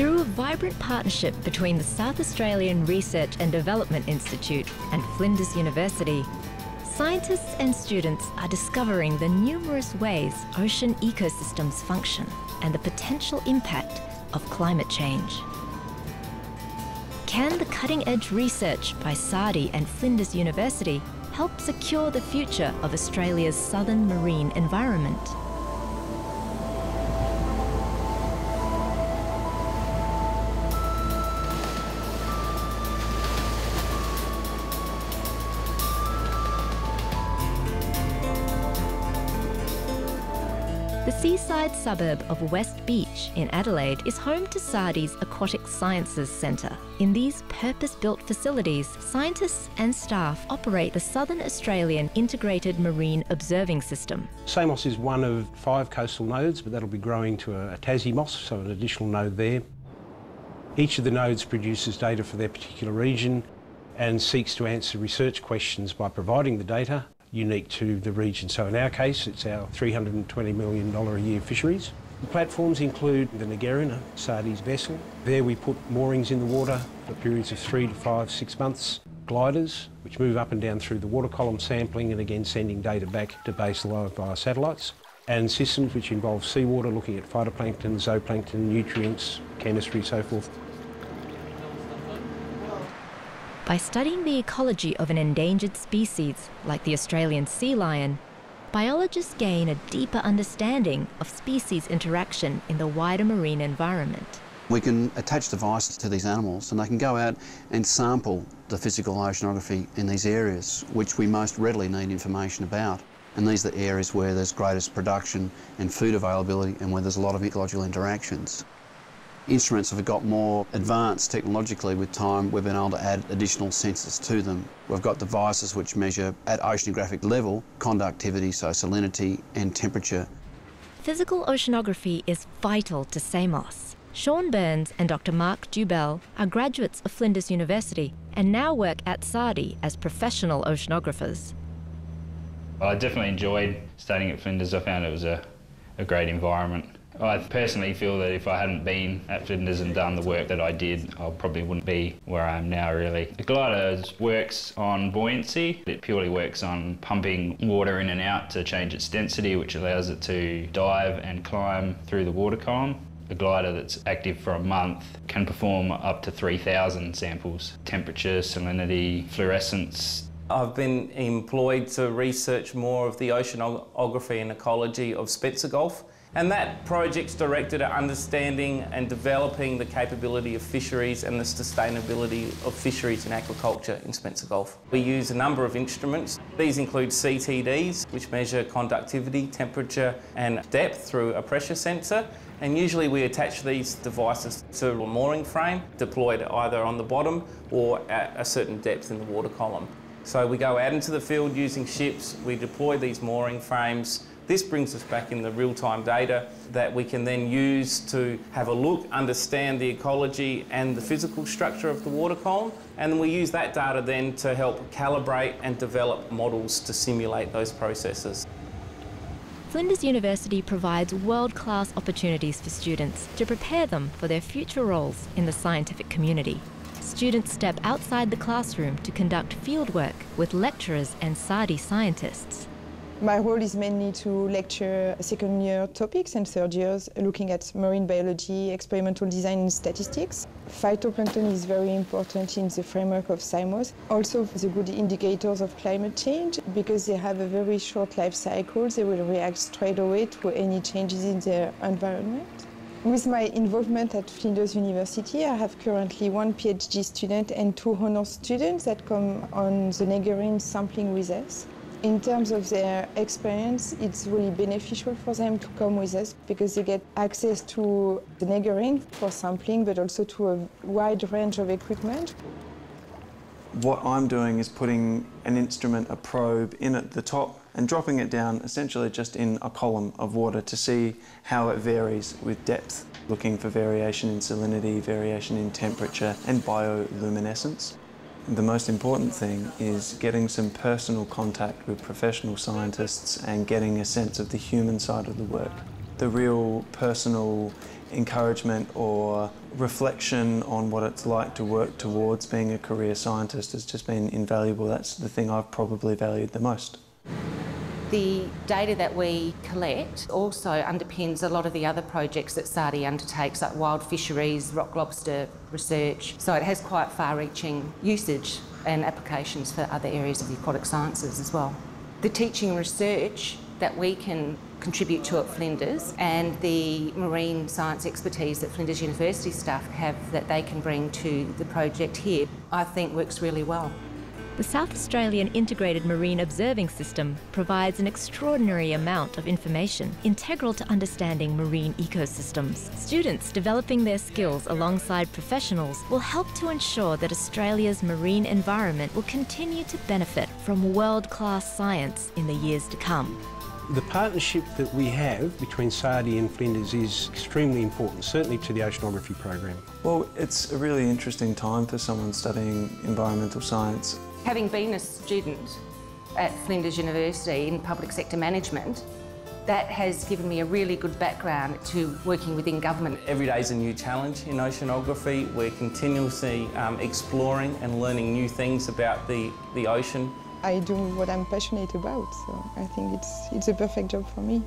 Through a vibrant partnership between the South Australian Research and Development Institute and Flinders University, scientists and students are discovering the numerous ways ocean ecosystems function and the potential impact of climate change. Can the cutting edge research by SARDI and Flinders University help secure the future of Australia's southern marine environment? The seaside suburb of West Beach in Adelaide is home to SARDI's Aquatic Sciences Centre. In these purpose built facilities, scientists and staff operate the Southern Australian Integrated Marine Observing System. SAIMOS is one of five coastal nodes, but that'll be growing to a, a TASIMOS, so an additional node there. Each of the nodes produces data for their particular region and seeks to answer research questions by providing the data unique to the region. So in our case, it's our $320 million a year fisheries. The platforms include the Ngerin, SARDI's vessel. There we put moorings in the water for periods of three to five, six months. Gliders, which move up and down through the water column sampling and again sending data back to base low via satellites. And systems which involve seawater, looking at phytoplankton, zooplankton, nutrients, chemistry, so forth. By studying the ecology of an endangered species like the Australian sea lion, biologists gain a deeper understanding of species interaction in the wider marine environment. We can attach devices to these animals and they can go out and sample the physical oceanography in these areas which we most readily need information about. And these are the areas where there's greatest production and food availability and where there's a lot of ecological interactions. Instruments have got more advanced technologically with time. We've been able to add additional sensors to them. We've got devices which measure at oceanographic level conductivity, so salinity and temperature. Physical oceanography is vital to SAIMOS. Sean Burns and Dr. Mark Doubell are graduates of Flinders University and now work at SARDI as professional oceanographers. I definitely enjoyed studying at Flinders. I found it was a, a great environment. I personally feel that if I hadn't been at Flinders and done the work that I did, I probably wouldn't be where I am now, really. The glider works on buoyancy. It purely works on pumping water in and out to change its density, which allows it to dive and climb through the water column. A glider that's active for a month can perform up to 3,000 samples. Temperature, salinity, fluorescence, I've been employed to research more of the oceanography and ecology of Spencer Gulf. And that project's directed at understanding and developing the capability of fisheries and the sustainability of fisheries and aquaculture in Spencer Gulf. We use a number of instruments. These include CTDs, which measure conductivity, temperature and depth through a pressure sensor. And usually we attach these devices to a mooring frame, deployed either on the bottom or at a certain depth in the water column. So we go out into the field using ships, we deploy these mooring frames, this brings us back in the real-time data that we can then use to have a look, understand the ecology and the physical structure of the water column, and then we use that data then to help calibrate and develop models to simulate those processes. Flinders University provides world-class opportunities for students to prepare them for their future roles in the scientific community. Students step outside the classroom to conduct fieldwork with lecturers and SARDI scientists. My role is mainly to lecture second year topics and third years looking at marine biology, experimental design and statistics. Phytoplankton is very important in the framework of SAIMOS. Also the good indicators of climate change because they have a very short life cycle. They will react straight away to any changes in their environment. With my involvement at Flinders University, I have currently one PhD student and two honor students that come on the Ngerin sampling with us. In terms of their experience, it's really beneficial for them to come with us because they get access to the Ngerin for sampling, but also to a wide range of equipment. What I'm doing is putting an instrument, a probe, in at the top and dropping it down essentially just in a column of water to see how it varies with depth, looking for variation in salinity, variation in temperature and bioluminescence. The most important thing is getting some personal contact with professional scientists and getting a sense of the human side of the work. the real personal encouragement or reflection on what it's like to work towards being a career scientist has just been invaluable. That's the thing I've probably valued the most. The data that we collect also underpins a lot of the other projects that SARDI undertakes, like wild fisheries, rock lobster research. So it has quite far reaching usage and applications for other areas of the aquatic sciences as well. The teaching research that we can contribute to at Flinders and the marine science expertise that Flinders University staff have that they can bring to the project here, I think works really well. The South Australian Integrated Marine Observing System provides an extraordinary amount of information integral to understanding marine ecosystems. Students developing their skills alongside professionals will help to ensure that Australia's marine environment will continue to benefit from world-class science in the years to come. The partnership that we have between SARDI and Flinders is extremely important, certainly to the oceanography program. Well, it's a really interesting time for someone studying environmental science. Having been a student at Flinders University in public sector management, that has given me a really good background to working within government. Every day is a new challenge in oceanography. We're continuously um, exploring and learning new things about the, the ocean. I do what I'm passionate about, so I think it's, it's a perfect job for me.